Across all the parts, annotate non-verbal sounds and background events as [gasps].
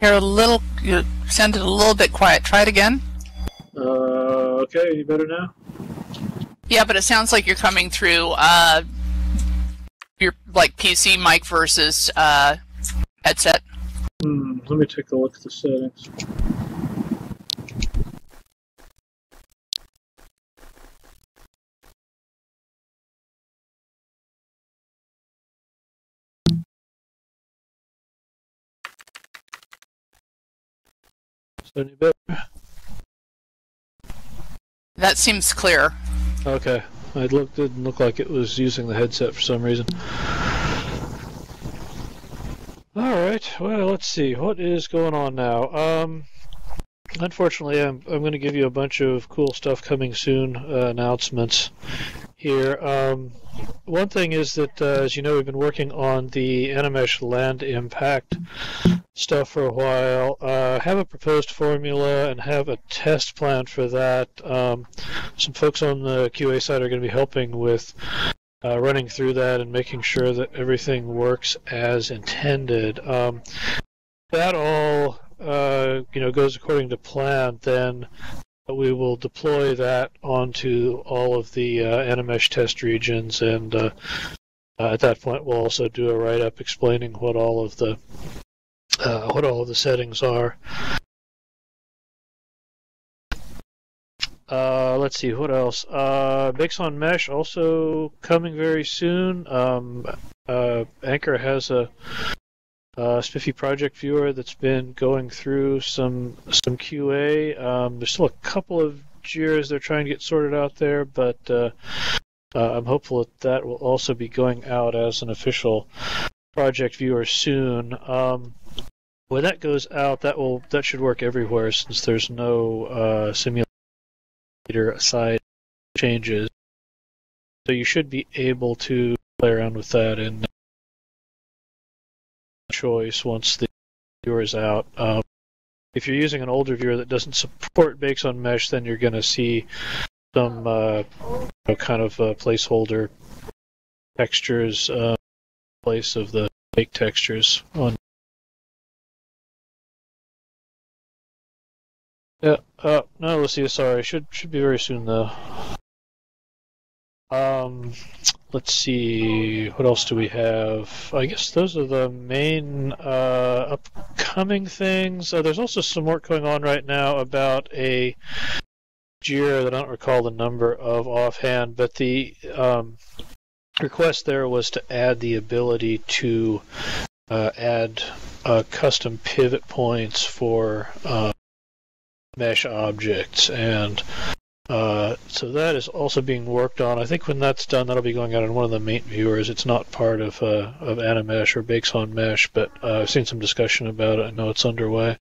You're a little. You sounded a little bit quiet. Try it again. Uh, okay, any better now? Yeah, but it sounds like you're coming through uh, your like PC mic versus uh, headset. Hmm, let me take a look at the settings. Any better? That seems clear. Okay. It looked, didn't look like it was using the headset for some reason. Alright, well, let's see. What is going on now? Um, unfortunately, I'm, I'm going to give you a bunch of cool stuff coming soon, uh, announcements here. Um, one thing is that, uh, as you know, we've been working on the Animesh land impact stuff for a while. Uh, have a proposed formula and have a test plan for that. Um, some folks on the QA side are going to be helping with uh, running through that and making sure that everything works as intended. Um, that all uh, you know goes according to plan, then we will deploy that onto all of the uh, Animesh test regions, and uh, uh, at that point, we'll also do a write-up explaining what all of the uh, what all of the settings are. Uh, let's see what else. Uh, Bakes on Mesh also coming very soon. Um, uh, Anchor has a, a Spiffy project viewer that's been going through some some QA. Um, there's still a couple of Jiras they're trying to get sorted out there, but uh, uh, I'm hopeful that that will also be going out as an official project viewer soon. Um, when that goes out, that will that should work everywhere since there's no uh, simulator aside changes. So you should be able to play around with that in choice once the viewer is out. Um, if you're using an older viewer that doesn't support bakes on mesh, then you're going to see some uh, you know, kind of uh, placeholder textures uh, in place of the bake textures on Yeah. Uh, no, Lucia. Sorry. Should should be very soon though. Um, let's see. What else do we have? I guess those are the main uh, upcoming things. Uh, there's also some work going on right now about a Jira that I don't recall the number of offhand, but the um, request there was to add the ability to uh, add uh, custom pivot points for uh, mesh objects and uh, so that is also being worked on. I think when that's done, that'll be going out in one of the main viewers. It's not part of uh, of Animesh or Bakes on Mesh, but uh, I've seen some discussion about it. I know it's underway.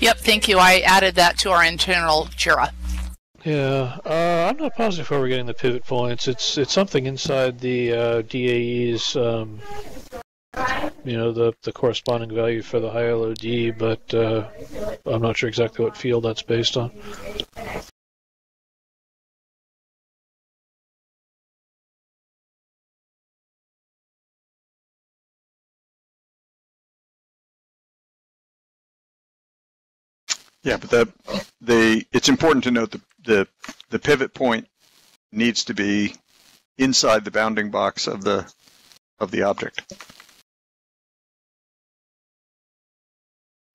Yep, thank you. I added that to our internal Jira. Yeah, uh, I'm not positive where we're getting the pivot points. It's it's something inside the uh, DAE's, um, you know, the the corresponding value for the high LOD, but uh, I'm not sure exactly what field that's based on. Yeah, but the the it's important to note the the the pivot point needs to be inside the bounding box of the of the object.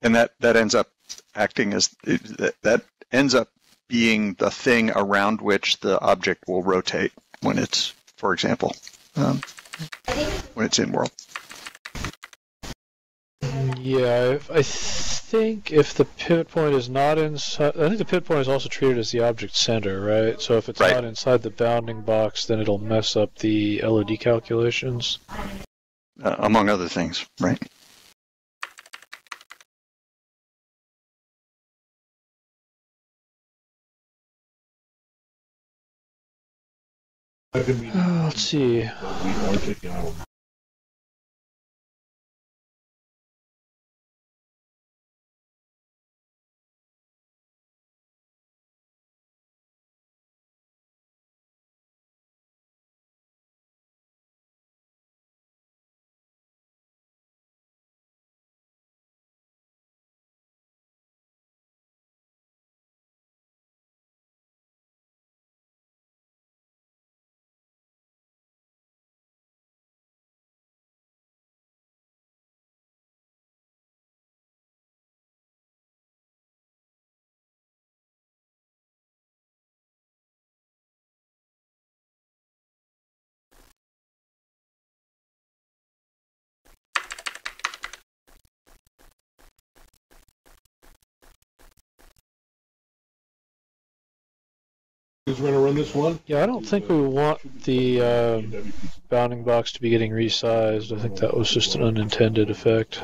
And that that ends up acting as that, that ends up being the thing around which the object will rotate when it's, for example, um, when it's in world. Yeah, I think if the pivot point is not inside, I think the pivot point is also treated as the object center, right? So if it's Right. not inside the bounding box, then it'll mess up the LOD calculations. uh, among other things, right? Uh, let's see. Who's going to run this one? Yeah, I don't think we want the uh, bounding box to be getting resized. I think that was just an unintended effect.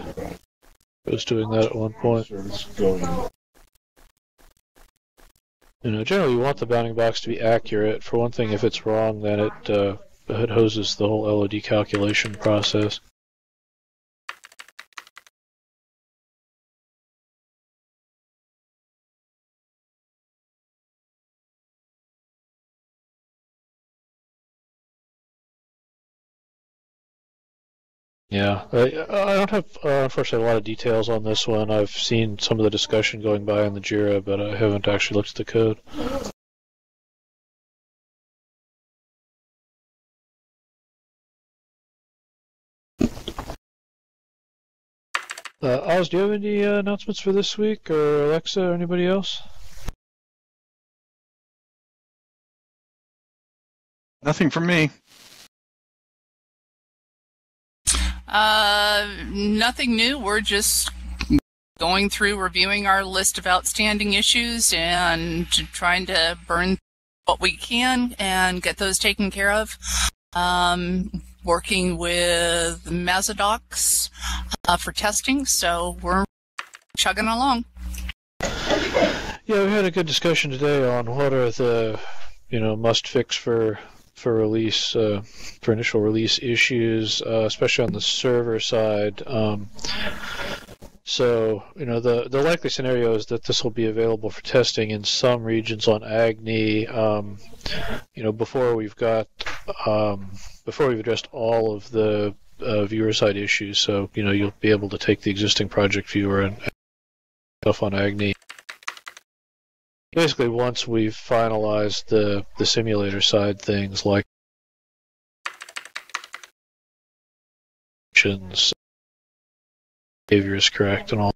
I was doing that at one point. You know, generally you want the bounding box to be accurate. For one thing, if it's wrong, then it uh, it hoses the whole LOD calculation process. Yeah, I, I don't have uh, unfortunately a lot of details on this one. I've seen some of the discussion going by in the Jira, but I haven't actually looked at the code. Uh, Oz, do you have any uh, announcements for this week, or Alexa, or anybody else? Nothing from me. Uh, nothing new. We're just going through reviewing our list of outstanding issues and trying to burn what we can and get those taken care of. Um, working with Mazidox uh, for testing, so we're chugging along. Yeah, we had a good discussion today on what are the, you know, must fix for for release uh, for initial release issues, uh, especially on the server side. Um, so you know the the likely scenario is that this will be available for testing in some regions on Agni. Um, you know before we've got um, before we've addressed all of the uh, viewer side issues. So you know you'll be able to take the existing project viewer and, and stuff on Agni basically once we've finalized the the simulator side things like behavior is correct and all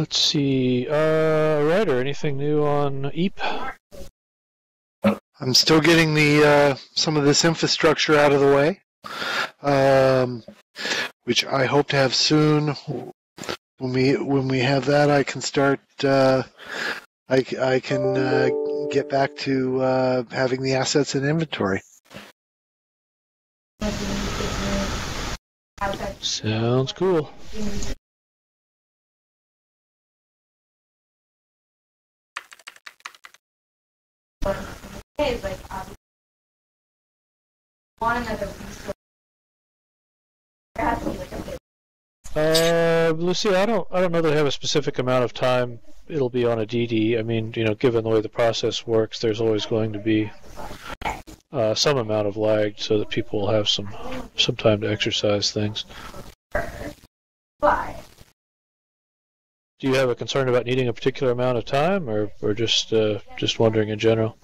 Let's see. Uh, Rider, anything new on EEP? I'm still getting the uh, some of this infrastructure out of the way, um, which I hope to have soon. When we when we have that, I can start. Uh, I I can uh, get back to uh, having the assets in inventory. Sounds cool. Is like obviously want another resource. There has to be like a bit. Uh, Lucy, I don't, I don't know that I have a specific amount of time it'll be on Aditi. I mean, you know, given the way the process works, there's always going to be uh, some amount of lag, so that people will have some, some time to exercise things. But Do you have a concern about needing a particular amount of time, or, or just, uh, just wondering in general?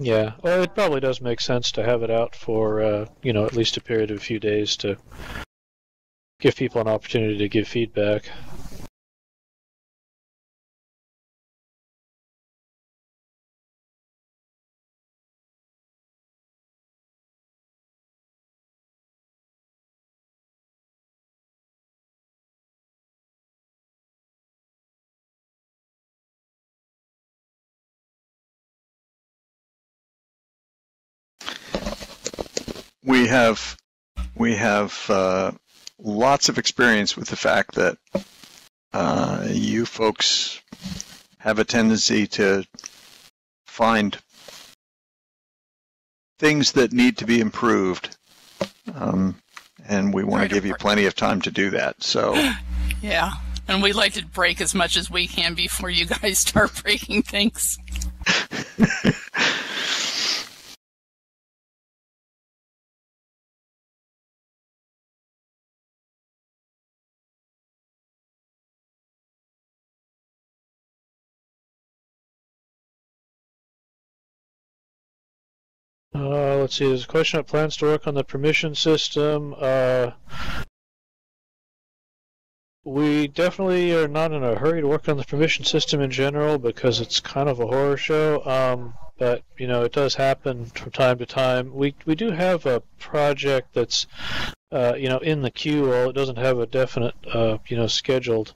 Yeah, well, it probably does make sense to have it out for, uh, you know, at least a period of a few days to give people an opportunity to give feedback. We have we have uh, lots of experience with the fact that uh, you folks have a tendency to find things that need to be improved, um, and we want Right, to give you plenty of time to do that. So [gasps] Yeah. And we like to break as much as we can before you guys [laughs] start breaking things. [laughs] let's see. There's a question about plans to work on the permission system. Uh, we definitely are not in a hurry to work on the permission system in general because it's kind of a horror show. Um, but you know, it does happen from time to time. We we do have a project that's uh, you know in the queue. Well, it doesn't have a definite uh, you know scheduled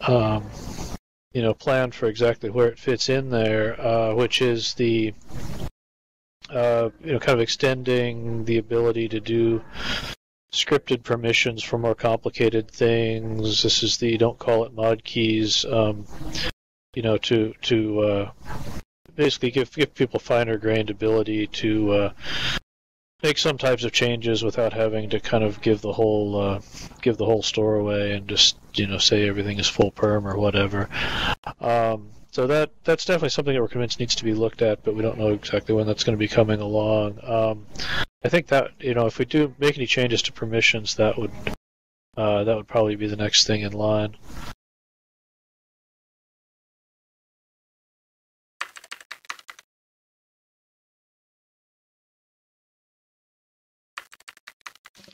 um, you know plan for exactly where it fits in there, uh, which is the uh, you know kind of extending the ability to do scripted permissions for more complicated things. This is the don't call it mod keys. Um, you know to to uh, basically give give people finer grained ability to uh, make some types of changes without having to kind of give the whole uh, give the whole store away and just you know say everything is full perm or whatever. Um, so that that's definitely something that we're convinced needs to be looked at, but we don't know exactly when that's going to be coming along. Um, I think that you know if we do make any changes to permissions, that would uh, that would probably be the next thing in line.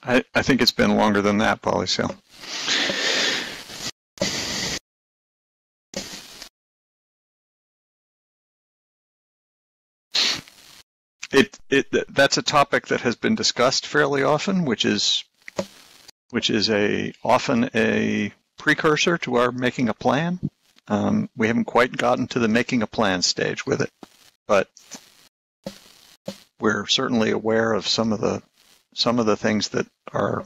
I, I think it's been longer than that, Polysail. It, it that's a topic that has been discussed fairly often, which is which is a often a precursor to our making a plan. Um, we haven't quite gotten to the making a plan stage with it, but we're certainly aware of some of the some of the things that are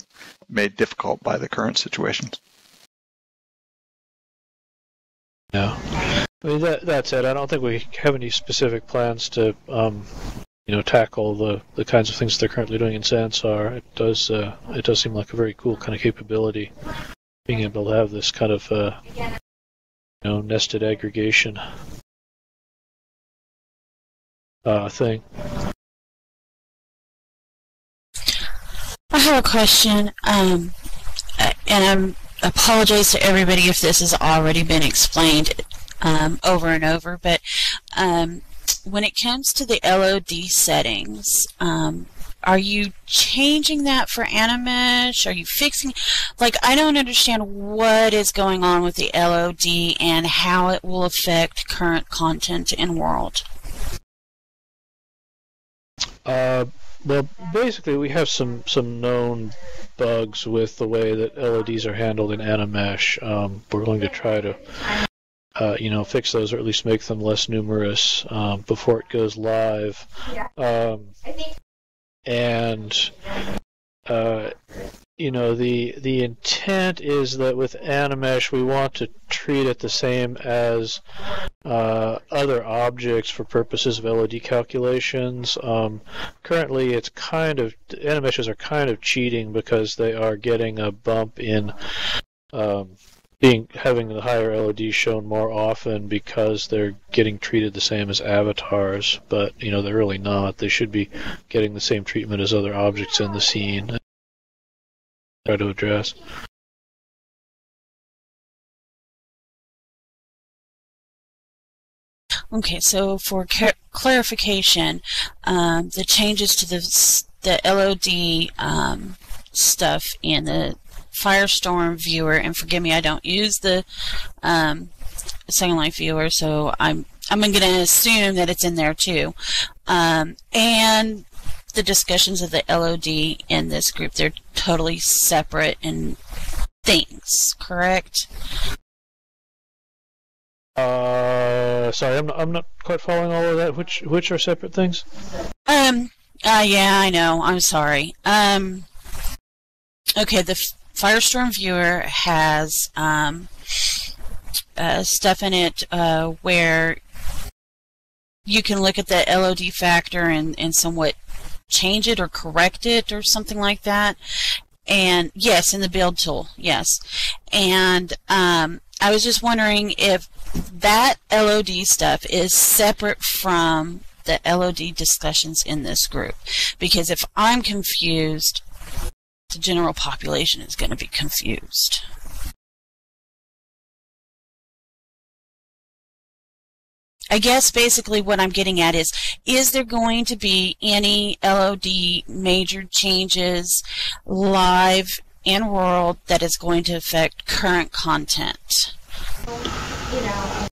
made difficult by the current situations. Yeah. I mean, that, that said, I don't think we have any specific plans to, um, you know, tackle the, the kinds of things they're currently doing in Sansar. It does uh, it does seem like a very cool kind of capability, being able to have this kind of, uh, you know, nested aggregation uh, thing. I have a question, um, and I apologize to everybody if this has already been explained um, over and over, but um, when it comes to the LOD settings, um, are you changing that for Animesh? Are you fixing? Like, I don't understand what is going on with the LOD and how it will affect current content in World. Uh, well, basically, we have some some known bugs with the way that LODs are handled in Animesh. Um, we're going to try to, uh, you know, fix those or at least make them less numerous um, before it goes live. Um, and uh, you know, the the intent is that with Animesh, we want to treat it the same as uh, other objects for purposes of LOD calculations. Um, currently, it's kind of Animeshes are kind of cheating because they are getting a bump in um, being having the higher LOD shown more often because they're getting treated the same as avatars, but you know they're really not. They should be getting the same treatment as other objects in the scene. Try to address. Okay, so for ca- clarification, um, the changes to the the LOD um, stuff in the Firestorm viewer, and forgive me, I don't use the um, Second Life viewer, so I'm I'm going to assume that it's in there too. Um, and the discussions of the LOD in this group, they're totally separate and things, correct? Uh, sorry, I'm not, I'm not quite following all of that. Which which are separate things? Um. Uh. Yeah, I know. I'm sorry. Um. Okay. The Firestorm viewer has um uh, stuff in it uh, where you can look at the LOD factor and and somewhat change it or correct it or something like that. And yes, in the build tool, yes. And um, I was just wondering if that LOD stuff is separate from the LOD discussions in this group. Because if I'm confused, the general population is going to be confused. I guess basically what I'm getting at is is there going to be any LOD major changes live in world that is going to affect current content? You know,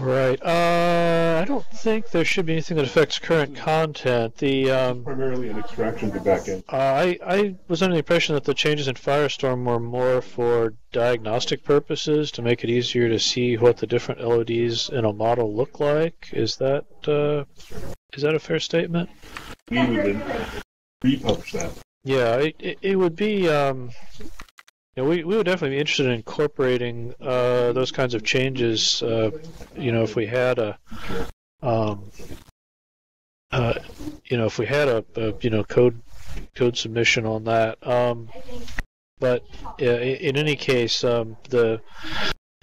Right. Uh, I don't think there should be anything that affects current content. The um, Primarily an extraction to backend. uh, I I was under the impression that the changes in Firestorm were more for diagnostic purposes to make it easier to see what the different LODs in a model look like. Is that uh, is that a fair statement? We would then republish that. Yeah, it, it, it would be. Um, know, we, we would definitely be interested in incorporating uh, those kinds of changes. Uh, you know, if we had a, um, uh, you know, if we had a, a you know code code submission on that. Um, but yeah, in any case, um, the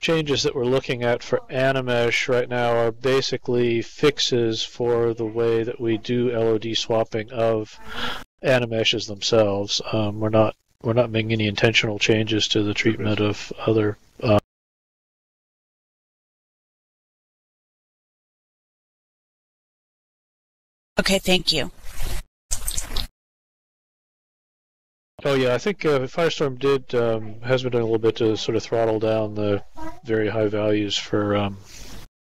changes that we're looking at for Animesh right now are basically fixes for the way that we do LOD swapping of animeshes themselves. Um, we're not we're not making any intentional changes to the treatment of other. Uh, Okay, thank you. oh yeah, I think uh, Firestorm did um, has been doing a little bit to sort of throttle down the very high values for um,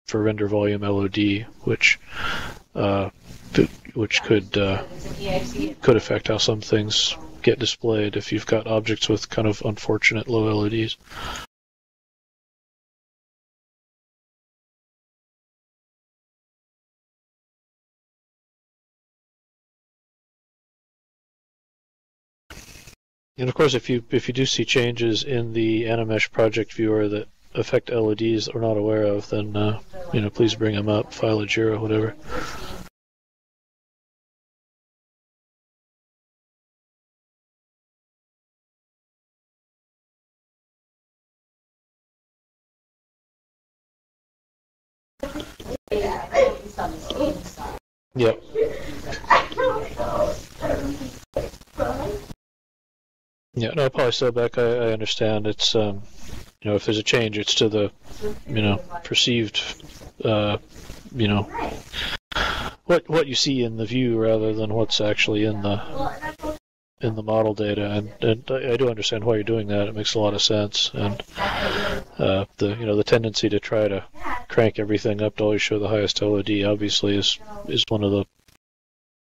for render volume LOD, which uh, which could uh, could affect how some things get displayed if you've got objects with kind of unfortunate low LODs. And of course, if you if you do see changes in the Animesh project viewer that affect LODs that we're not aware of, then uh, you know please bring them up, file a JIRA, whatever. Yep. Yeah, no, probably Beq. I, I understand. It's um, you know, if there's a change, it's to the, you know, perceived, uh, you know, what what you see in the view rather than what's actually in the in the model data. And, and I, do understand why you're doing that. It makes a lot of sense. And uh, the you know the tendency to try to crank everything up to always show the highest LOD obviously is is one of the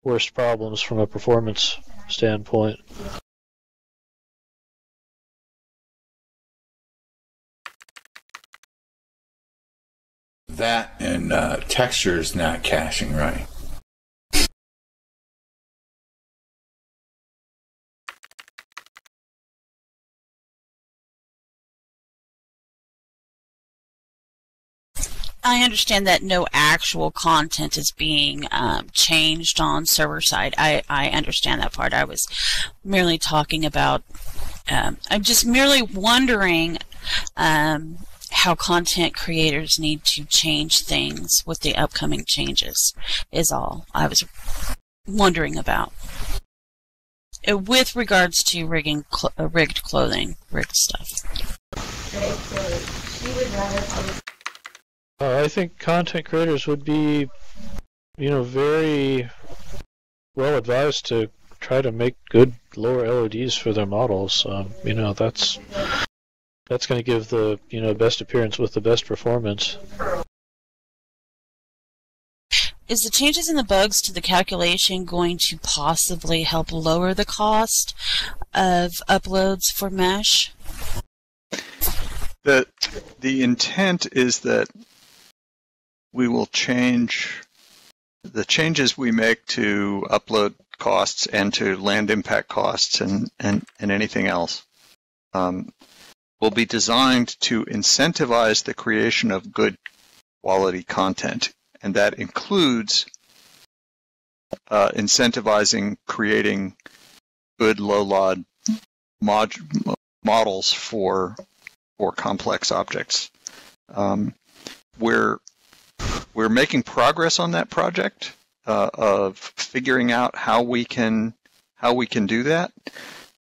worst problems from a performance standpoint. That and uh, texture is not caching right. I understand that no actual content is being um, changed on server side. I, I understand that part. I was merely talking about. Um, I'm just merely wondering um, how content creators need to change things with the upcoming changes. Is all I was wondering about. Uh, With regards to rigging, cl- uh, rigged clothing, rigged stuff. She would rather Uh, I think content creators would be, you know, very well advised to try to make good lower LODs for their models. Um, you know, that's that's going to give the you know best appearance with the best performance. Is the changes in the bugs to the calculation going to possibly help lower the cost of uploads for Mesh? The the intent is that we will change the changes we make to upload costs and to land impact costs and, and, and anything else um, will be designed to incentivize the creation of good quality content. And that includes uh, incentivizing creating good low LOD mod- models for for complex objects. Um, we're we're making progress on that project uh, of figuring out how we can how we can do that,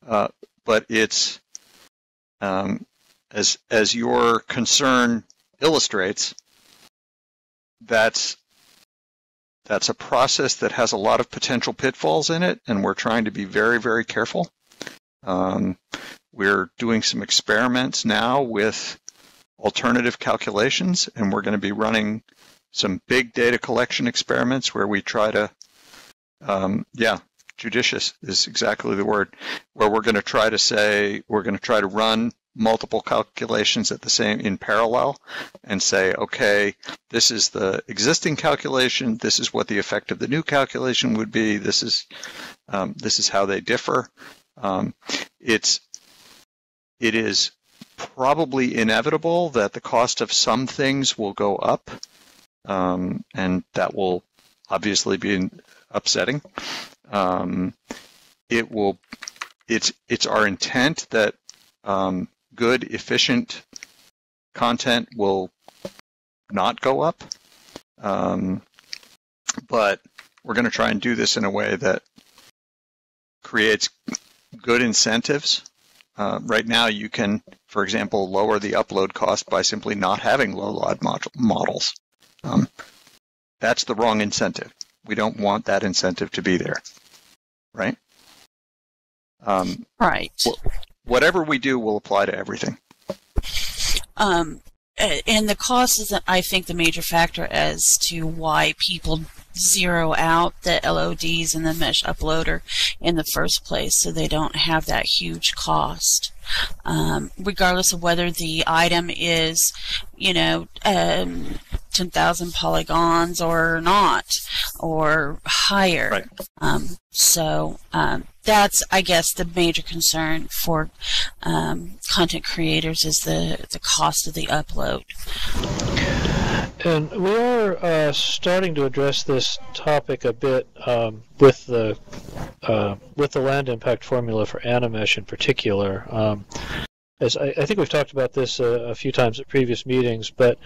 uh, but it's um, as as your concern illustrates. that's that's a process that has a lot of potential pitfalls in it, and we're trying to be very, very careful. Um, we're doing some experiments now with alternative calculations, and we're going to be running some big data collection experiments where we try to, um, yeah, judicious is exactly the word, where we're going to try to say, we're going to try to run multiple calculations at the same in parallel and say, okay, this is the existing calculation. This is what the effect of the new calculation would be. This is um, this is how they differ. Um, it's it is probably inevitable that the cost of some things will go up, um, and that will obviously be upsetting. Um, it will. It's it's our intent that um, good, efficient content will not go up. Um, but we're going to try and do this in a way that creates good incentives. Uh, right now, you can, for example, lower the upload cost by simply not having low-LOD mod- models. Um, that's the wrong incentive. We don't want that incentive to be there, right? Um, Right. whatever we do will apply to everything. Um, and the cost is, I think, the major factor as to why people zero out the LODs and the mesh uploader in the first place, so they don't have that huge cost. Um, regardless of whether the item is, you know, um, 10,000 polygons or not, or higher. Right. Um, so um, that's, I guess, the major concern for um, content creators is the the cost of the upload. And we are uh, starting to address this topic a bit um, with the uh, with the land impact formula for Animesh in particular. Um, as I, I think we've talked about this a, a few times at previous meetings, but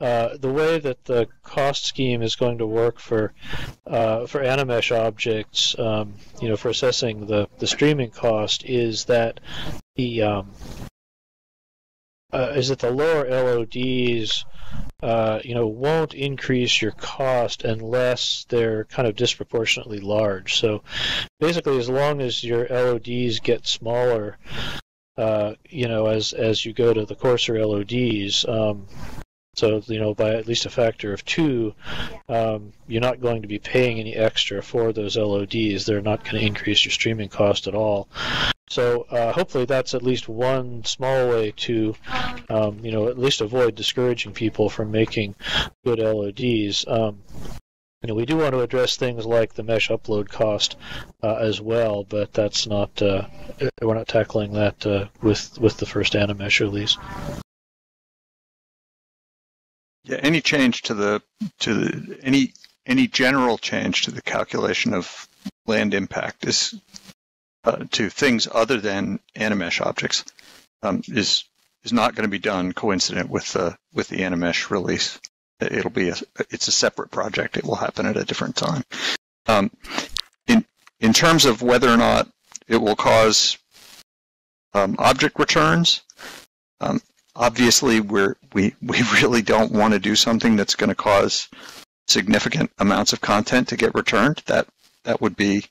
uh, the way that the cost scheme is going to work for uh, for Animesh objects, um, you know, for assessing the, the streaming cost, is that the um, uh, is that the lower LODs uh, you know, won't increase your cost unless they're kind of disproportionately large. So basically, as long as your LODs get smaller, uh, you know, as as you go to the coarser LODs, um, so you know, by at least a factor of two, um, you're not going to be paying any extra for those LODs. They're not going to increase your streaming cost at all. So uh, hopefully that's at least one small way to, um, you know, at least avoid discouraging people from making good LODs. Um, you know, we do want to address things like the mesh upload cost uh, as well, but that's not uh, we're not tackling that uh, with with the first Animesh release. Yeah, any change to the to the any any general change to the calculation of land impact is uh, to things other than Animesh objects um, is is not going to be done coincident with the with the Animesh release. It'll be a it's a separate project. It will happen at a different time. Um, in in terms of whether or not it will cause um, object returns, um, obviously we're we we [laughs] really don't want to do something that's going to cause significant amounts of content to get returned. That that would be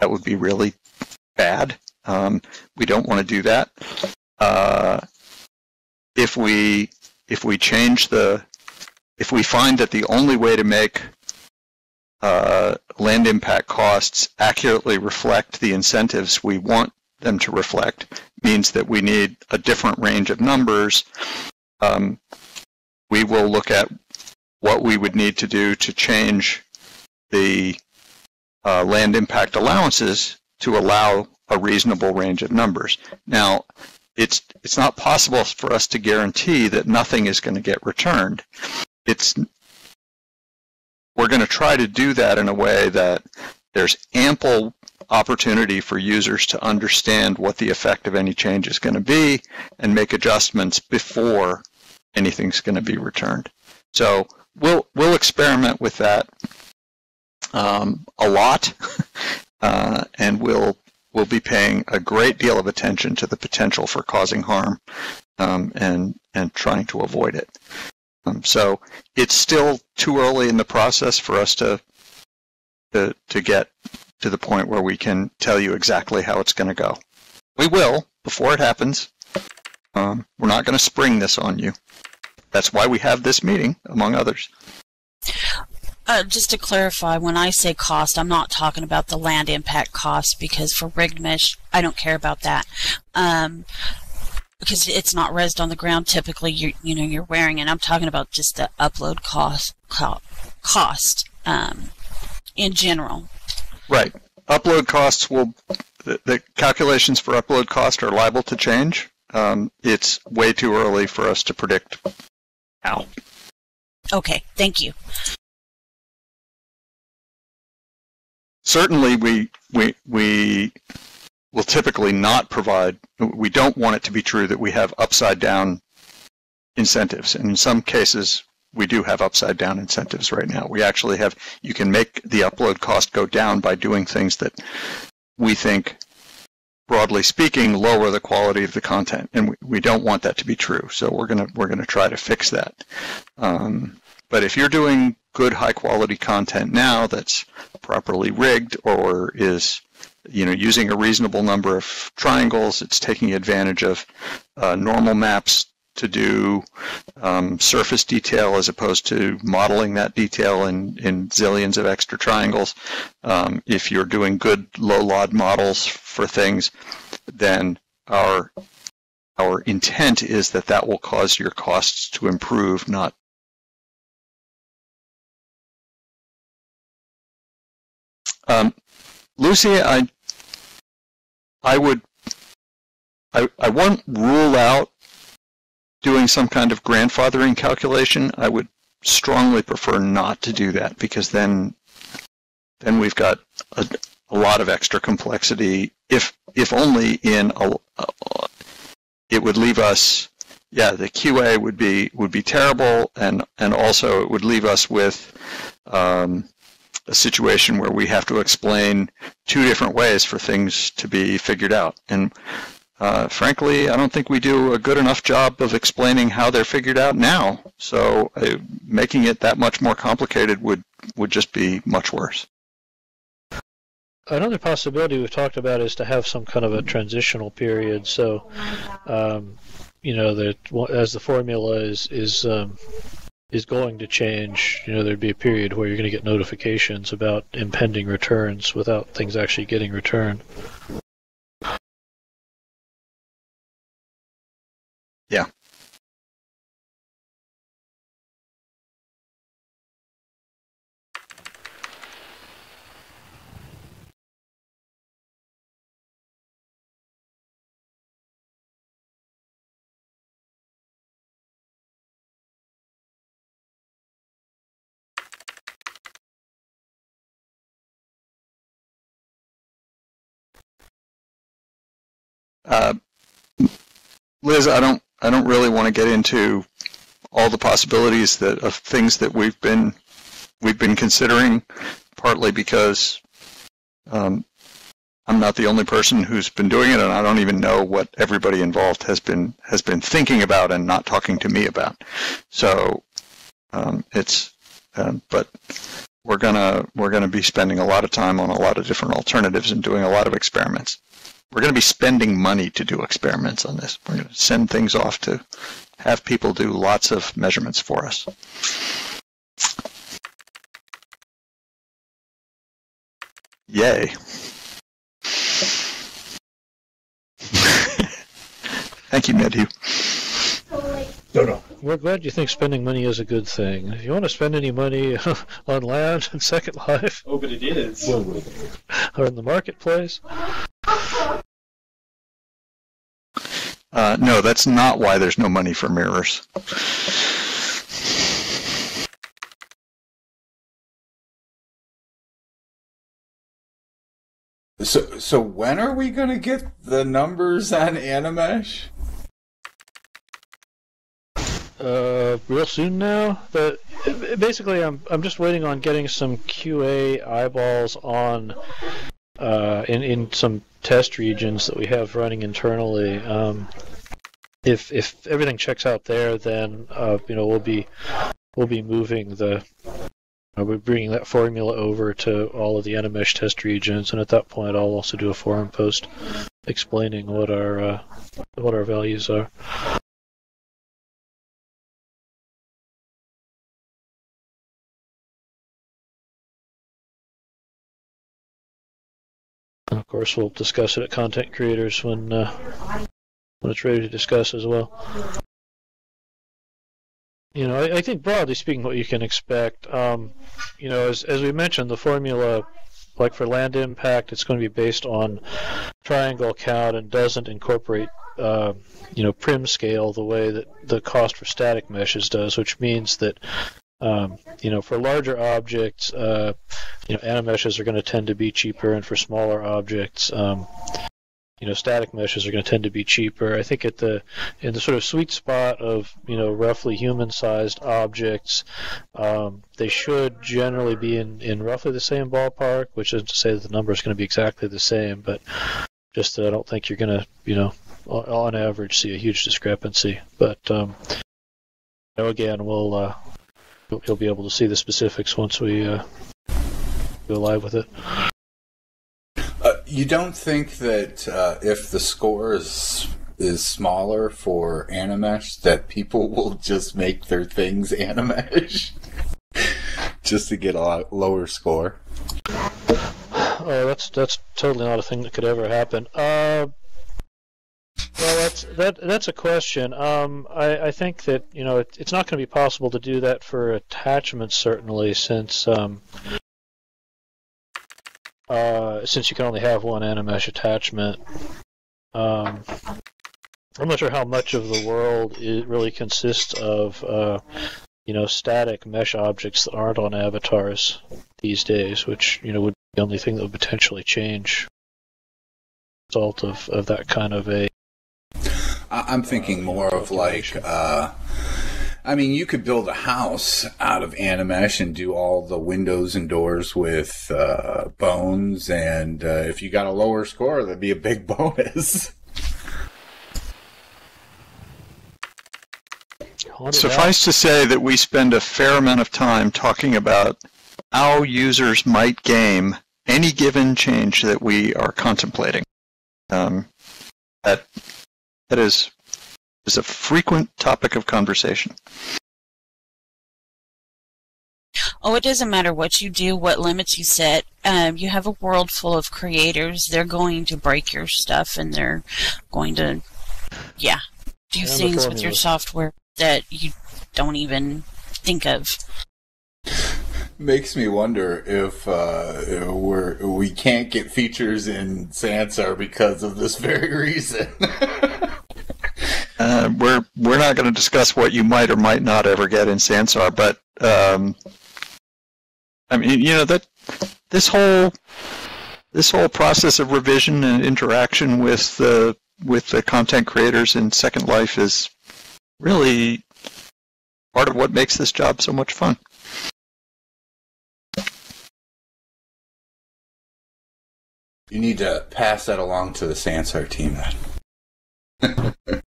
that would be really bad. Um, we don't want to do that. Uh, if we if we change the if we find that the only way to make uh, land impact costs accurately reflect the incentives we want them to reflect means that we need a different range of numbers. Um, we will look at what we would need to do to change the uh, land impact allowances to allow a reasonable range of numbers. Now, it's it's not possible for us to guarantee that nothing is going to get returned. It's we're going to try to do that in a way that there's ample opportunity for users to understand what the effect of any change is going to be and make adjustments before anything's going to be returned. So we'll we'll experiment with that um, a lot, [laughs] uh, and we'll we'll be paying a great deal of attention to the potential for causing harm um, and and trying to avoid it. Um, so it's still too early in the process for us to to to get to the point where we can tell you exactly how it's going to go. We will before it happens. Um, we're not going to spring this on you. That's why we have this meeting, among others. Uh, just to clarify, when I say cost, I'm not talking about the land impact cost because for rigged mesh, I don't care about that. Um, because it's not rezzed on the ground. Typically, you you know you're wearing it. I'm talking about just the upload cost co- cost um, in general. Right. Upload costs will, the, the calculations for upload cost are liable to change. Um, it's way too early for us to predict how. Okay, thank you. Certainly, we, we, we will typically not provide, we don't want it to be true that we have upside down incentives. And in some cases, we do have upside down incentives right now. We actually have, you can make the upload cost go down by doing things that we think, broadly speaking, lower the quality of the content. And we, we don't want that to be true. So we're going to, we're going to try to fix that. Um, but if you're doing good high quality content now that's properly rigged or is you know using a reasonable number of triangles it's taking advantage of uh, normal maps to do um, surface detail as opposed to modeling that detail in, in zillions of extra triangles. Um, if you're doing good low LOD models for things, then our our intent is that that will cause your costs to improve, not um, Lucy, I I would I I won't rule out doing some kind of grandfathering calculation, I would strongly prefer not to do that because then then we've got a, a lot of extra complexity. If if only in a, a, it would leave us yeah the QA would be would be terrible and and also it would leave us with um, a situation where we have to explain two different ways for things to be figured out and uh, frankly, I don't think we do a good enough job of explaining how they're figured out now. So uh, making it that much more complicated would, would just be much worse. Another possibility we've talked about is to have some kind of a transitional period. So, um, you know, that as the formula is is um, is going to change, you know, there'd be a period where you're going to get notifications about impending returns without things actually getting returned. Yeah. Uh, Liz, I don't I don't really want to get into all the possibilities that of things that we've been we've been considering, partly because um, I'm not the only person who's been doing it, and I don't even know what everybody involved has been has been thinking about and not talking to me about. So um, it's, uh, but we're gonna we're gonna be spending a lot of time on a lot of different alternatives and doing a lot of experiments we're going to be spending money to do experiments on this. We're going to send things off to have people do lots of measurements for us. Yay. [laughs] Thank you, Matthew. No, no. We're glad you think spending money is a good thing. If you want to spend any money [laughs] on land in Second Life Oh, but it is. or in the marketplace, Uh, no, that's not why there's no money for mirrors. So, so when are we gonna get the numbers on Animesh? uh, real soon now. But basically, I'm I'm just waiting on getting some QA eyeballs on uh, in in some test regions that we have running internally. Um, if if everything checks out there, then uh, you know we'll be we'll be moving the uh, we're bringing that formula over to all of the Animesh test regions, and at that point, I'll also do a forum post explaining what our uh, what our values are. Course, we'll discuss it at content creators when uh, when it's ready to discuss as well. You know, I, I think broadly speaking, what you can expect, um, you know, as as we mentioned, the formula, like for land impact, it's going to be based on triangle count and doesn't incorporate, uh, you know, prim scale the way that the cost for static meshes does, which means that um, you know, for larger objects, uh, you know, animeshes are going to tend to be cheaper, and for smaller objects, um, you know, static meshes are going to tend to be cheaper. I think at the in the sort of sweet spot of you know roughly human-sized objects, um, they should generally be in in roughly the same ballpark, which isn't to say that the number is going to be exactly the same, but just that I don't think you're going to you know on, average see a huge discrepancy. But um, you know, again, we'll uh, you'll, you'll be able to see the specifics once we uh, go live with it. Uh, you don't think that uh, if the score is is smaller for Animesh, that people [laughs] will just make their things Animesh [laughs] just to get a lot lower score? Oh, that's that's totally not a thing that could ever happen. Uh, well, that's that that's a question. Um, I, I think that you know it, it's not going to be possible to do that for attachments certainly, since um, uh, since you can only have one Animesh attachment. Um, I'm not sure how much of the world it really consists of, uh, you know, static mesh objects that aren't on avatars these days, which you know would be the only thing that would potentially change result of, of that kind of a. I- I'm thinking more of like, uh, I mean, you could build a house out of Animesh and do all the windows and doors with uh, bones, and uh, if you got a lower score, that'd be a big [laughs] bonus. Haunted Suffice to say that we spend a fair amount of time talking about how users might game any given change that we are contemplating. Um, that that is is a frequent topic of conversation. Oh, it doesn't matter what you do, what limits you set. Um, you have a world full of creators. They're going to break your stuff, and they're going to, yeah, do And things with your software that you don't even think of. Makes me wonder if uh, we're we can't get features in Sansar because of this very reason. [laughs] Uh, we're we're not going to discuss what you might or might not ever get in Sansar, but um, I mean, you know that this whole this whole process of revision and interaction with the with the content creators in Second Life is really part of what makes this job so much fun. you need to pass that along to the Sansar team then. [laughs]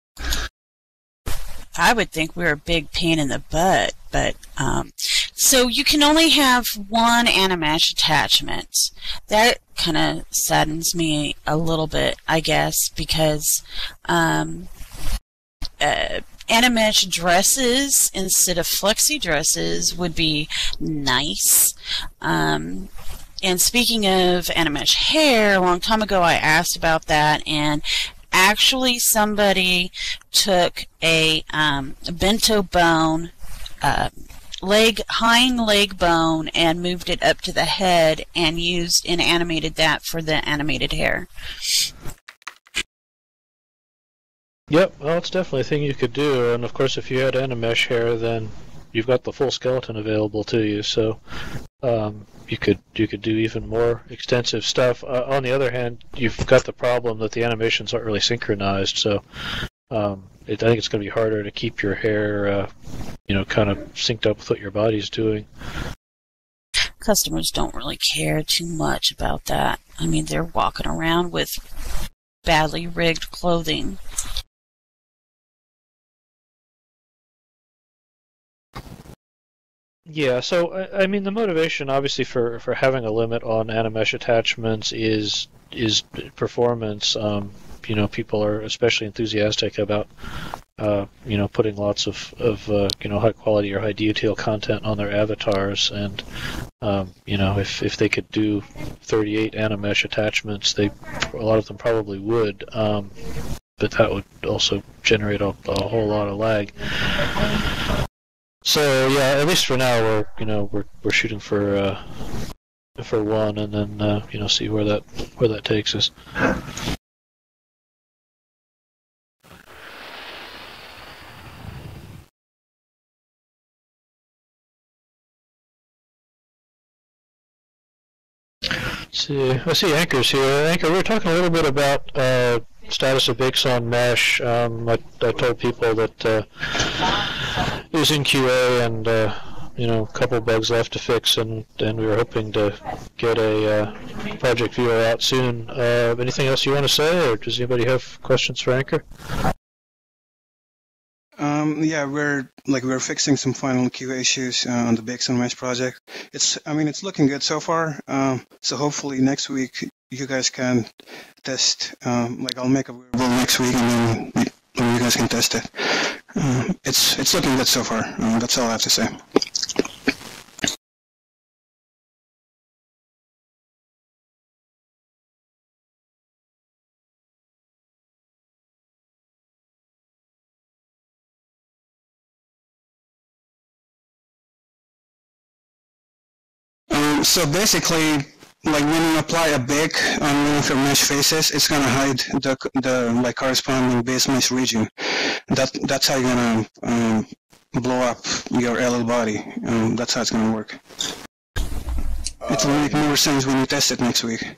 I would think we're a big pain in the butt, but um, so you can only have one Animesh attachment. That kind of saddens me a little bit, I guess, because um, uh, Animesh dresses instead of flexi dresses would be nice. Um, and speaking of Animesh hair, a long time ago I asked about that, and actually somebody took a, um, bento bone, uh, leg, hind leg bone, and moved it up to the head and used and animated that for the animated hair. Yep, well, it's definitely a thing you could do, and of course, if you had Animesh hair, then you've got the full skeleton available to you. So um, you could you could do even more extensive stuff. Uh, on the other hand, you've got the problem that the animations aren't really synchronized, so um, it, I think it's going to be harder to keep your hair, uh, you know, kind of synced up with what your body's doing. Customers don't really care too much about that. I mean, they're walking around with badly rigged clothing. Yeah, so I, mean the motivation obviously for, for having a limit on Animesh attachments is is performance. Um, you know, people are especially enthusiastic about uh, you know putting lots of of uh, you know high quality or high detail content on their avatars, and um, you know if if they could do 38 Animesh attachments, they a lot of them probably would. Um, but that would also generate a, a whole lot of lag. So yeah, at least for now, we're you know we're we're shooting for uh, for one, and then uh, you know see where that where that takes us. See, I see Anchor's here. Anchor, we were talking a little bit about uh, status of on Mesh. Um, I, I told people that uh, it was in QA and uh, you know a couple bugs left to fix, and, and we were hoping to get a uh, project viewer out soon. Uh, anything else you want to say, or does anybody have questions for Anchor? Um, yeah, we're like we're fixing some final QA issues uh, on the Bakes on Mesh project. It's, I mean, it's looking good so far. Um, so hopefully next week you guys can test. Um, like I'll make a available next week, and then you guys can test it. Um, it's it's looking good so far. Um, that's all I have to say. Um, so basically, like when you apply a bake on one of your mesh faces, it's gonna hide the the like corresponding base mesh region. That that's how you're gonna um, blow up your LL body. Um, that's how it's gonna work. It will make more sense when you test it next week.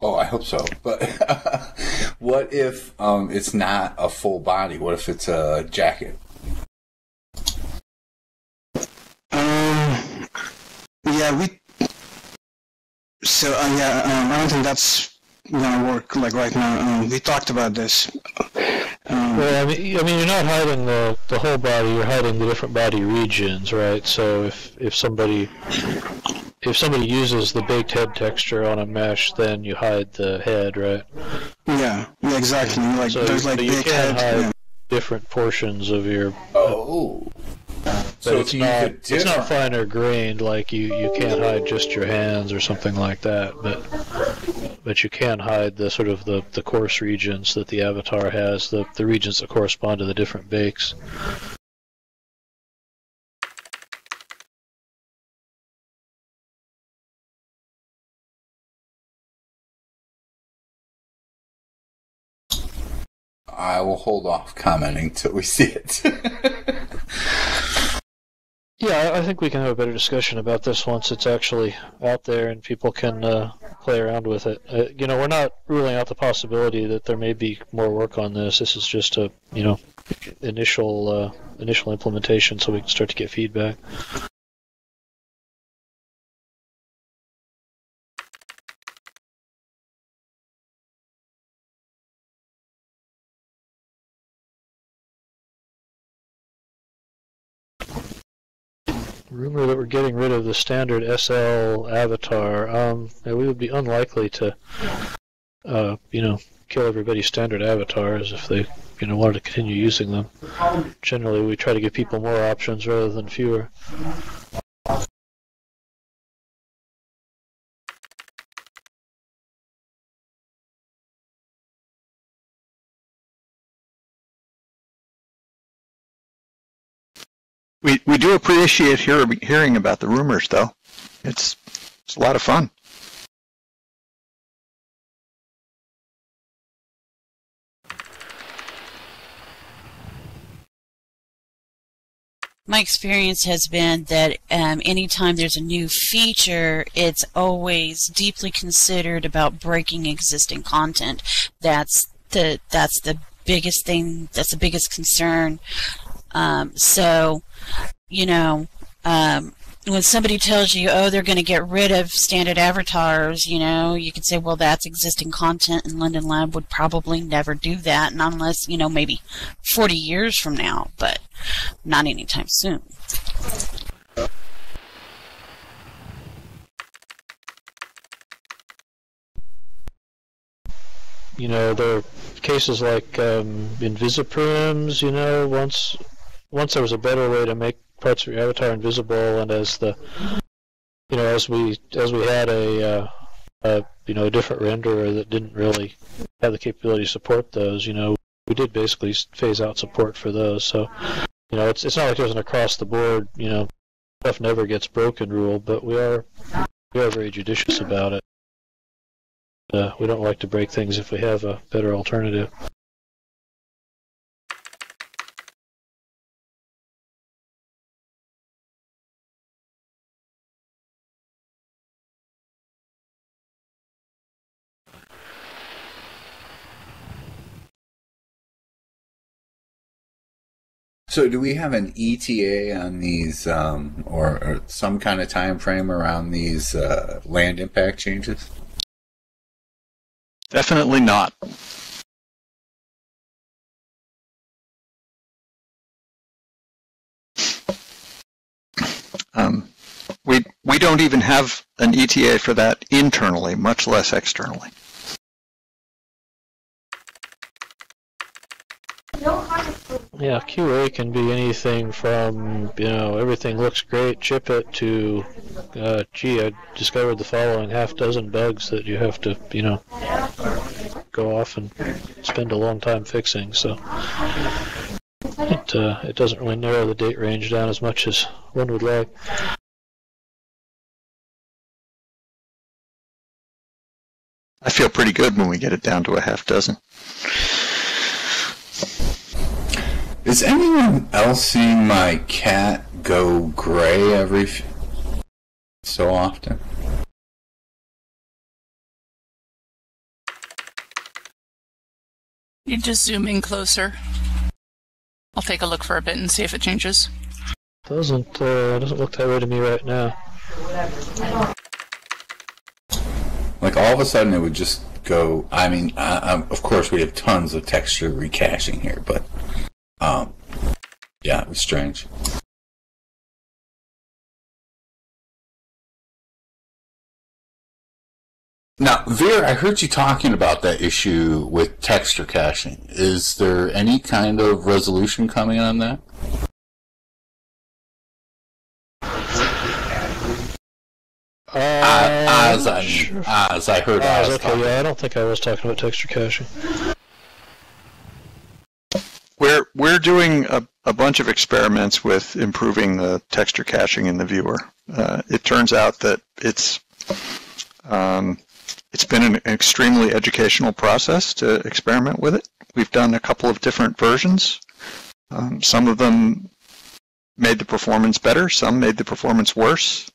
Oh, I hope so. But [laughs] what if um, it's not a full body? What if it's a jacket? Um, yeah, we. So uh, yeah, um, I don't think that's gonna work like right now. Um, we talked about this. Um, Well, I mean, I mean, you're not hiding the, the whole body. You're hiding the different body regions, right? So if if somebody if somebody uses the baked head texture on a mesh, then you hide the head, right? yeah, yeah, exactly. Like So, there's like so you big can head. hide yeah. different portions of your. Oh. But So it's if not use a it's not finer grained like you you can't hide just your hands or something like that. But but you can hide the sort of the, the coarse regions that the avatar has, the the regions that correspond to the different bakes. I will hold off commenting till we see it. [laughs] Yeah, I think we can have a better discussion about this once it's actually out there and people can uh, play around with it. Uh, you know, we're not ruling out the possibility that there may be more work on this. This is just a you know initial uh, initial implementation, so we can start to get feedback. Rumor that we're getting rid of the standard SL avatar. Um, we would be unlikely to, uh, you know, kill everybody's standard avatars if they, you know, wanted to continue using them. Generally, we try to give people more options rather than fewer. We we do appreciate hear, hearing about the rumors, though. It's it's a lot of fun. My experience has been that um, anytime there's a new feature, it's always deeply considered about breaking existing content. That's the that's the biggest thing. That's the biggest concern. Um, so, you know, um, when somebody tells you, oh, they're going to get rid of standard avatars, you know, you can say, well, that's existing content, and Linden Lab would probably never do that, not unless, you know, maybe 40 years from now, but not anytime soon. You know, there are cases like um, Invisiprims, you know, once once there was a better way to make parts of your avatar invisible, and as the you know, as we as we had a, uh, you know a different renderer that didn't really have the capability to support those, you know, we did basically phase out support for those. So, you know, it's it's not like there's an across the board, you know, stuff never gets broken rule, but we are we are very judicious about it. Uh, we don't like to break things if we have a better alternative. So, do we have an ETA on these, um, or, or some kind of time frame around these uh, land impact changes? Definitely not. Um, we we don't even have an ETA for that internally, much less externally. Yeah, QA can be anything from, you know, everything looks great, chip it, to, uh, gee, I discovered the following half dozen bugs that you have to, you know, go off and spend a long time fixing. So it, uh, it doesn't really narrow the date range down as much as one would like. I feel pretty good when we get it down to a half dozen. Is anyone else seeing my cat go gray every f- so often? You just zoom in closer. I'll take a look for a bit and see if it changes. Doesn't uh, doesn't look that way to me right now. Like all of a sudden, it would just go. I mean, uh, um, of course, we have tons of texture recaching here, but um, yeah, it was strange. Now, Vir, I heard you talking about that issue with texture caching. Is there any kind of resolution coming on that? Uh, as, I, sure. as I heard, Ah, I okay, talking. yeah, I don't think I was talking about texture caching. We're we're doing a, a bunch of experiments with improving the texture caching in the viewer. Uh, it turns out that it's um, it's been an extremely educational process to experiment with it. We've done a couple of different versions. Um, some of them made the performance better. Some made the performance worse.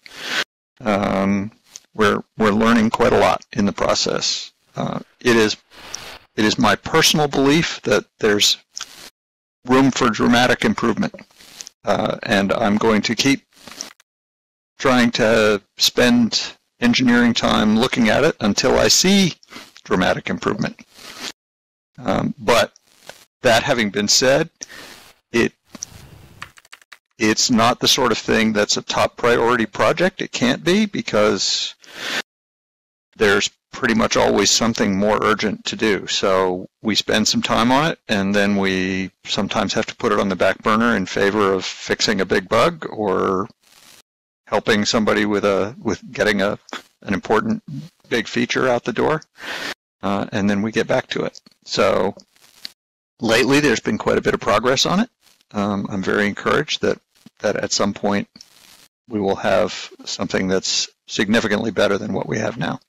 Um, we're we're learning quite a lot in the process. Uh, it is it is my personal belief that there's room for dramatic improvement. Uh, and I'm going to keep trying to spend engineering time looking at it until I see dramatic improvement. Um, but that having been said, it it's not the sort of thing that's a top priority project. It can't be because there's pretty much always something more urgent to do. So we spend some time on it, and then we sometimes have to put it on the back burner in favor of fixing a big bug or helping somebody with a with getting a an important big feature out the door, uh, and then we get back to it. So lately, there's been quite a bit of progress on it. Um, I'm very encouraged that that at some point we will have something that's significantly better than what we have now.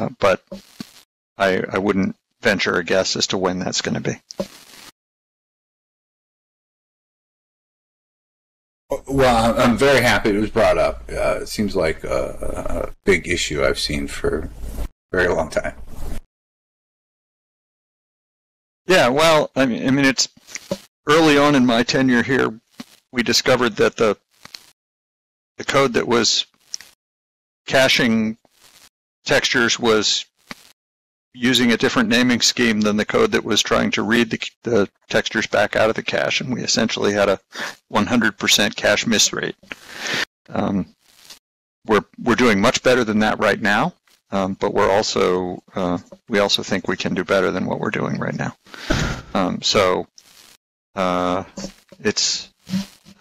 Uh, but I, I wouldn't venture a guess as to when that's going to be. Well, I'm- very happy it was brought up. Uh, it seems like a, a big issue I've seen for a very long time. Yeah, well, I mean, I mean, it's early on in my tenure here, we discovered that the the code that was caching textures was using a different naming scheme than the code that was trying to read the, the textures back out of the cache, and we essentially had a 100% cache miss rate. Um, we're we're doing much better than that right now, um, but we're also uh, we also think we can do better than what we're doing right now. Um, so uh, it's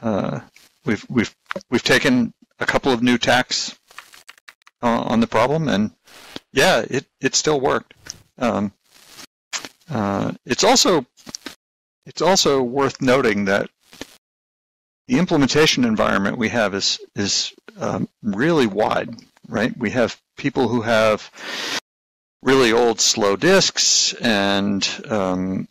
uh, we've we've we've taken a couple of new tacks uh, on the problem, and yeah, it it still worked. Um, uh, it's also it's also worth noting that the implementation environment we have is is um, really wide, right? We have people who have really old slow disks and um,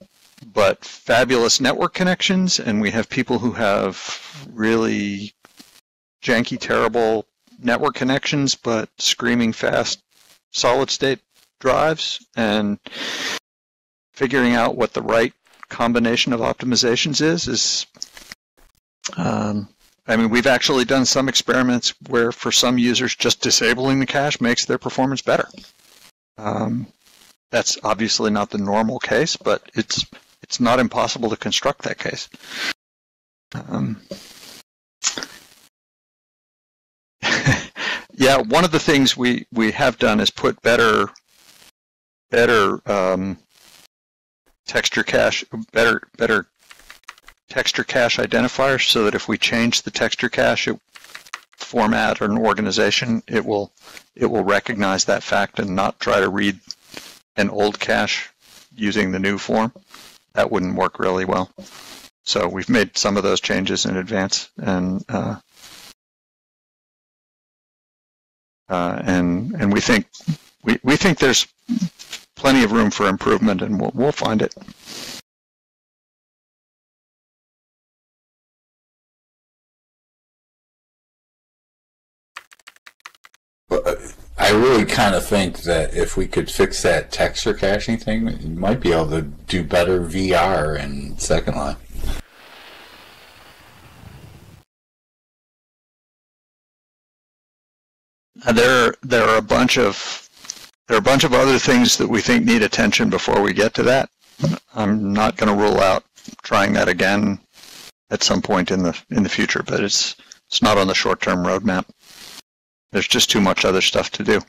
but fabulous network connections, and we have people who have really janky, terrible network connections, but screaming fast solid state drives, and figuring out what the right combination of optimizations is is um, I mean, we've actually done some experiments where for some users, just disabling the cache makes their performance better. Um, that's obviously not the normal case, but it's it's not impossible to construct that case. Um, yeah, one of the things we, we have done is put better better um, texture cache, better better texture cache identifiers, so that if we change the texture cache format or an organization, it will it will recognize that fact and not try to read an old cache using the new form. That wouldn't work really well. So we've made some of those changes in advance, and uh, uh, and and we think we, we think there's plenty of room for improvement, and we'll we'll find it. I really kind of think that if we could fix that texture caching thing, you might be able to do better VR in Second Life. Uh, there there are a bunch of there are a bunch of other things that we think need attention before we get to that. I'm not going to rule out trying that again at some point in the in the future, but it's it's not on the short term roadmap. There's just too much other stuff to do.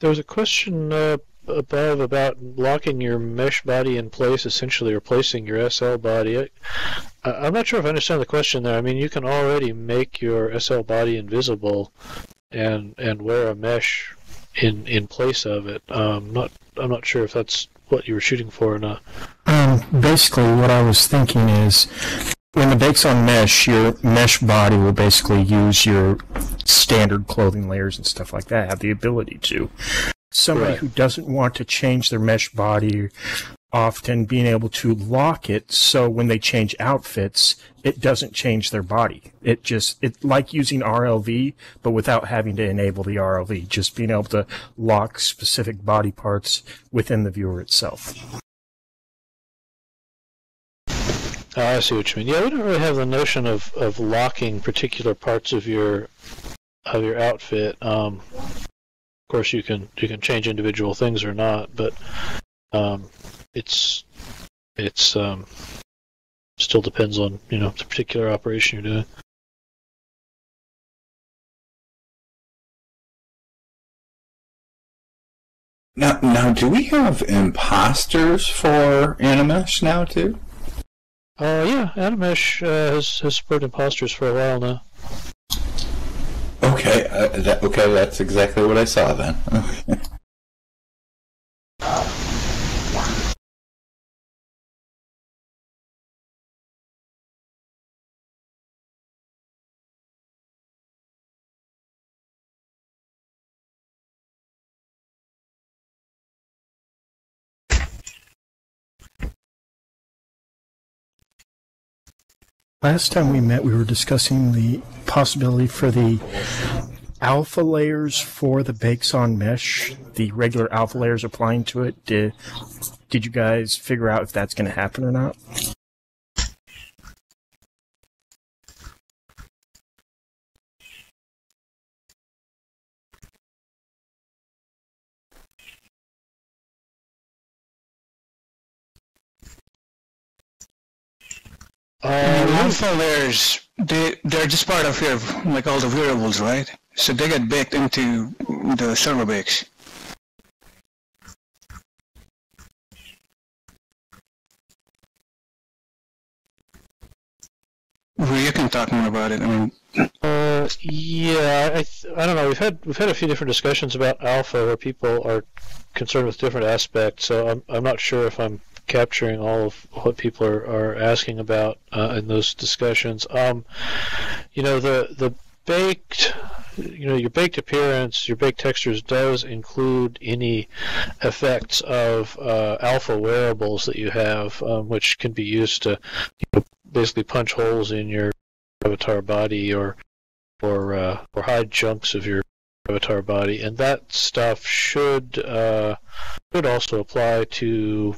There was a question uh, above about locking your mesh body in place, essentially replacing your SL body. I, I'm not sure if I understand the question there. I mean, you can already make your SL body invisible and and wear a mesh in in place of it. Um, not I'm not sure if that's what you were shooting for or not. Um, basically, what I was thinking is when the bake's on mesh, your mesh body will basically use your standard clothing layers and stuff like that, have the ability to. Somebody Right. who doesn't want to change their mesh body often being able to lock it so when they change outfits, it doesn't change their body. It just, it like using RLV, but without having to enable the RLV, just being able to lock specific body parts within the viewer itself. Oh, I see what you mean. Yeah, we don't really have the notion of, of locking particular parts of your of your outfit. Um, of course, you can you can change individual things or not, but um, it's it's um, still depends on you know the particular operation you're doing. Now, now, do we have imposters for Animesh now too? Uh, yeah, Animesh uh, has has supported imposters for a while now. Okay, uh, that, okay, that's exactly what I saw then. [laughs] Last time we met, we were discussing the possibility for the alpha layers for the bakes on mesh, the regular alpha layers applying to it. Did, did you guys figure out if that's going to happen or not? Uh, alpha layers, they they're just part of your like all the variables, right? So they get baked into the server bakes. Well, you can talk more about it. I mean, Uh, yeah, I, th- I don't know. We've had we've had a few different discussions about alpha where people are concerned with different aspects. So I'm I'm not sure if I'm capturing all of what people are, are asking about uh, in those discussions. Um, you know, the the baked, you know, your baked appearance, your baked textures does include any effects of uh, alpha wearables that you have, um, which can be used to you know, basically punch holes in your avatar body or or uh, or hide chunks of your avatar body, and that stuff should uh, should also apply to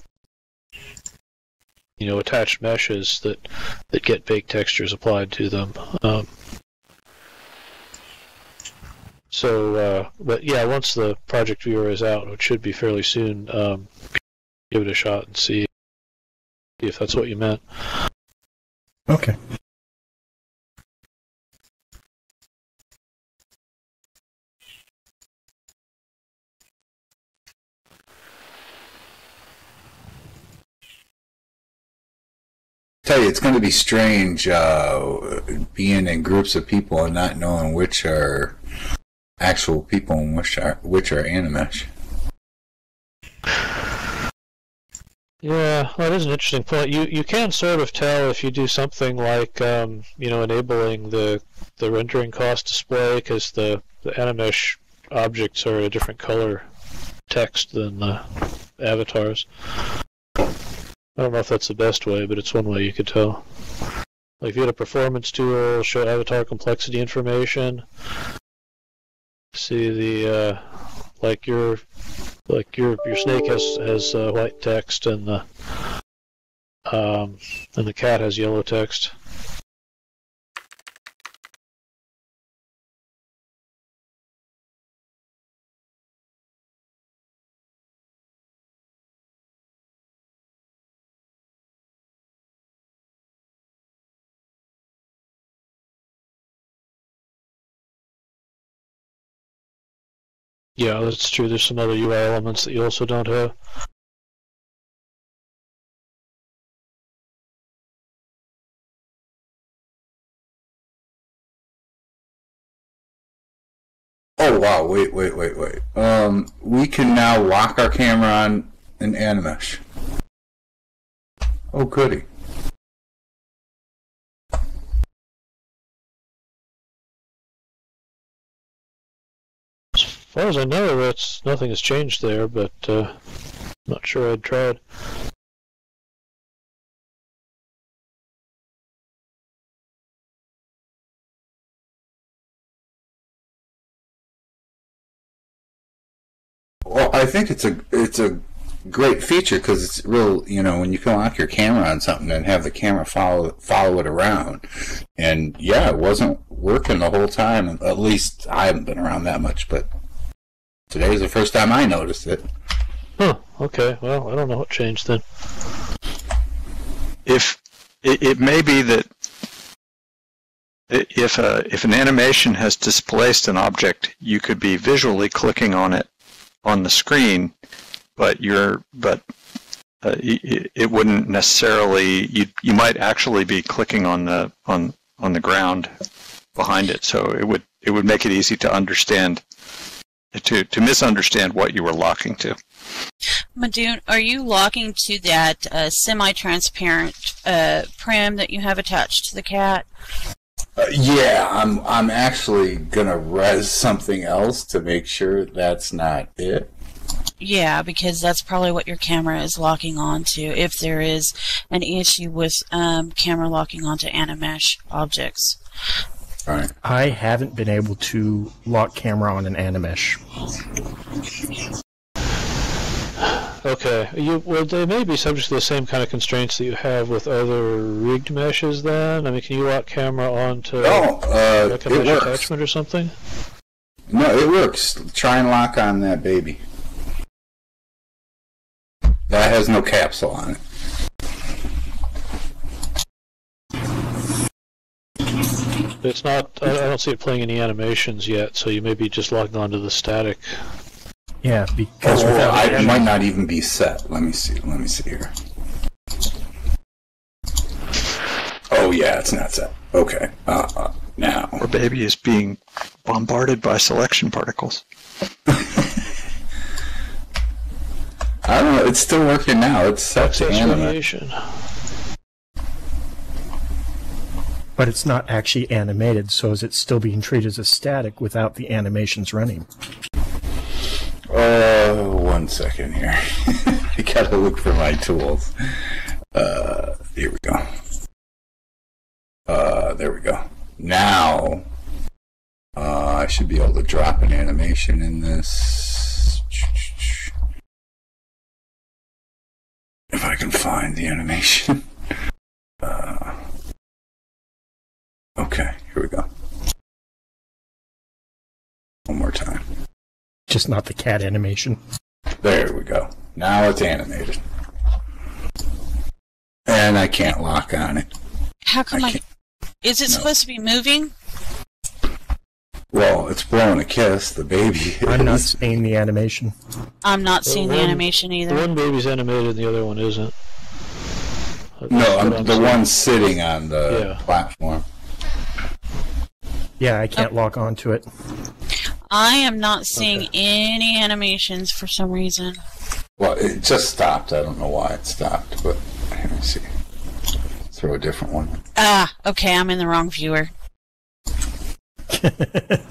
you know attached meshes that that get baked textures applied to them. Um, so, uh, but yeah, once the project viewer is out, which should be fairly soon, um, give it a shot and see if that's what you meant. Okay. Tell you, it's going to be strange uh, being in groups of people and not knowing which are actual people and which are which are animesh. Yeah, well, that is an interesting point. You you can sort of tell if you do something like um, you know enabling the the rendering cost display because the the Animesh objects are a different color text than the avatars. I don't know if that's the best way, but it's one way you could tell. Like if you had a performance tool, show avatar complexity information. See the uh, like your like your your snake has has uh, white text and the um, and the cat has yellow text. Yeah, that's true. There's some other UI elements that you also don't have. Oh wow! Wait, wait, wait, wait. Um, we can now lock our camera on an Animesh. Oh goody! Far as I know, that's nothing has changed there, but uh, not sure I'd tried. Well, I think it's a it's a great feature because it's real. You know, when you can lock your camera on something and have the camera follow follow it around, and yeah, it wasn't working the whole time. At least I haven't been around that much, but today's the first time I noticed it. Huh. Okay. Well, I don't know what changed then. If it, it may be that if a if an animation has displaced an object, you could be visually clicking on it on the screen, but you're but uh, y- y- it wouldn't necessarily you you might actually be clicking on the on on the ground behind it, so it would it would make it easy to understand to to misunderstand what you were locking to. Madoon, are you locking to that uh, semi-transparent uh, prim that you have attached to the cat? Uh, yeah, I'm I'm actually gonna res something else to make sure that's not it. Yeah, because that's probably what your camera is locking onto. If there is an issue with um, camera locking onto Animesh objects. Right. I haven't been able to lock camera on an Animesh. Okay, you well, they may be subject to the same kind of constraints that you have with other rigged meshes. Then, I mean, can you lock camera onto No, uh, like a it mesh works. attachment or something? No, it works. Try and lock on that baby. That has no capsule on it. It's not. I I don't see it playing any animations yet, so you may be just logged onto the static. Yeah, because Oh, without I, it might not even be set. Let me see. Let me see here. Oh yeah, it's not set. Okay. Uh, uh, now. Or baby is being bombarded by selection particles. [laughs] I don't know. It's still working now. It's set to Access animate. radiation. But it's not actually animated, so is it still being treated as a static without the animations running? Uh, one second here. [laughs] I gotta look for my tools. Uh, here we go. Uh, there we go. Now, uh, I should be able to drop an animation in this. If I can find the animation. [laughs] Uh, okay, here we go. One more time. Just not the cat animation. There we go. Now it's animated. And I can't lock on it. How come I I? Is it no. supposed to be moving? Well, it's blowing a kiss, the baby. [laughs] I'm not seeing the animation. I'm not seeing the one- animation The either. one baby's animated, and the other one isn't. No, I'm, I'm the saying. one sitting on the Yeah. platform. Yeah, I can't lock onto it. I am not seeing Okay. any animations for some reason. Well, it just stopped. I don't know why it stopped, but let me see. Throw a different one. Ah, okay, I'm in the wrong viewer. [laughs] Let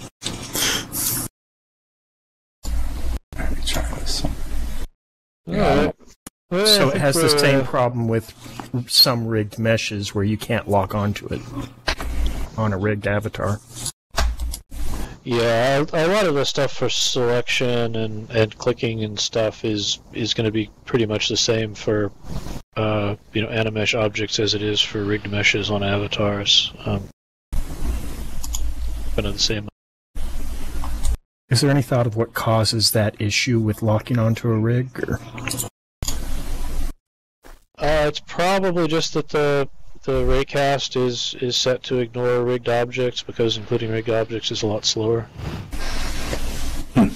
me try this one. Alright. Well, So it has the same uh, problem with some rigged meshes where you can't lock onto it on a rigged avatar. Yeah, a a lot of the stuff for selection and, and clicking and stuff is is going to be pretty much the same for uh, you know animesh objects as it is for rigged meshes on avatars. Um, kind of the same. Is there any thought of what causes that issue with locking onto a rig? Or Uh, it's probably just that the the raycast is is set to ignore rigged objects because including rigged objects is a lot slower. Hmm.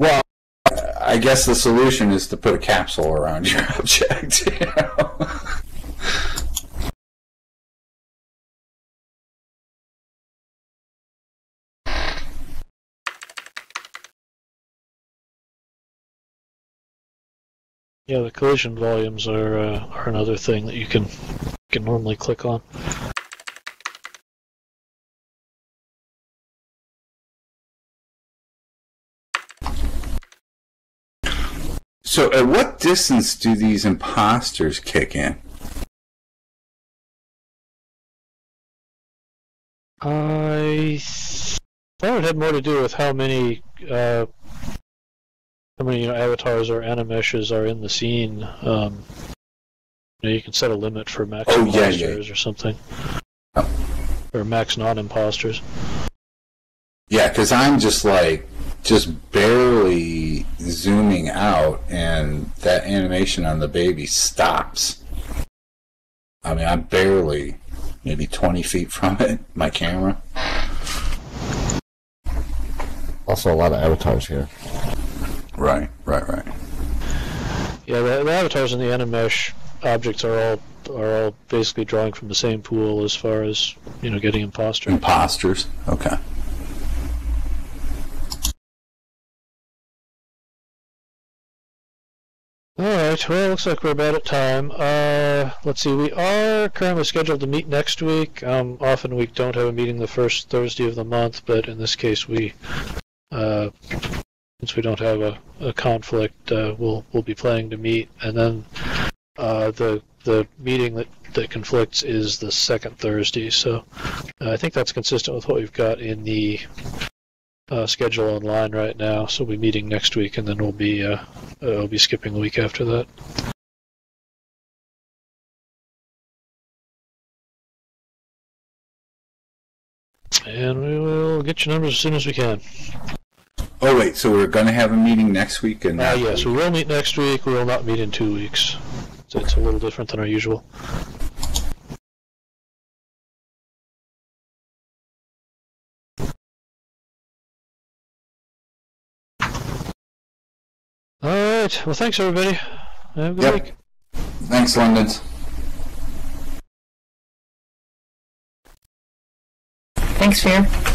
Well, I guess the solution is to put a capsule around your [laughs] object. You know? Yeah, the collision volumes are uh, are another thing that you can can normally click on. So, at what distance do these imposters kick in? I thought it had more to do with how many uh, how many you know, avatars or animeshes are in the scene. Um, you, know, you can set a limit for max Oh, yeah, yeah. imposters or something, Oh. or max non-imposters. Yeah, because I'm just like, just barely zooming out, and that animation on the baby stops. I mean, I'm barely maybe 20 feet from it, my camera. Also, a lot of avatars here. Right, right, right. Yeah, the, the avatars and the animesh objects are all are all basically drawing from the same pool as far as you know getting imposter. Imposters. Okay. All right. Well, looks like we're about at time. Uh, let's see. We are currently scheduled to meet next week. Um, often we don't have a meeting the first Thursday of the month, but in this case we uh, since we don't have a, a conflict, uh, we'll we'll be planning to meet, and then uh, the the meeting that, that conflicts is the second Thursday. So uh, I think that's consistent with what we've got in the uh, schedule online right now. So we'll be meeting next week, and then we'll be uh, uh, we'll be skipping a week after that. And we will get your numbers as soon as we can. Oh wait, so we're going to have a meeting next week, and Uh, yes, we will meet next week. We will not meet in two weeks. So it's a little different than our usual. All right. Well, thanks everybody. Have a good Yep. week. thanks, Lindens. Thanks, Vir.